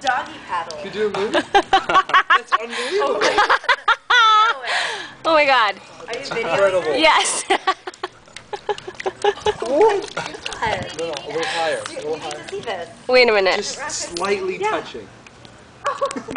doggy paddle. Could you do a movie? That's unbelievable. Oh, oh my god. Are you videoing Incredible. her? Yes. Oh god. No, no, a little higher. A You little need higher. to see this. Wait a minute. Just slightly Yeah. touching. Oh.